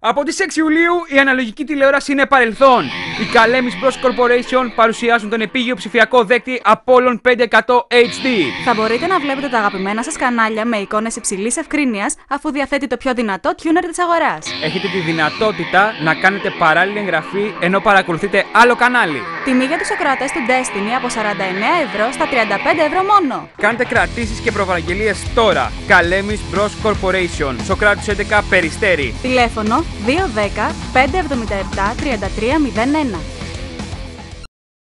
Από τις 6 Ιουλίου η αναλογική τηλεόραση είναι παρελθόν. Οι Kalemis Bros Corporation παρουσιάζουν τον επίγειο ψηφιακό δέκτη Apollon 500 HD. Θα μπορείτε να βλέπετε τα αγαπημένα σας κανάλια με εικόνες υψηλής ευκρίνειας αφού διαθέτει το πιο δυνατό tuner της αγοράς. Έχετε τη δυνατότητα να κάνετε παράλληλη εγγραφή ενώ παρακολουθείτε άλλο κανάλι. Τιμή για τους ακροατές του Destiny από 49 ευρώ στα 35 ευρώ μόνο. Κάντε κρατήσεις και προπαραγγελίες τώρα. Kalemis Bros Corporation. Σοκράτους 11 Περιστέρι. Τηλέφωνο 210 577 3301.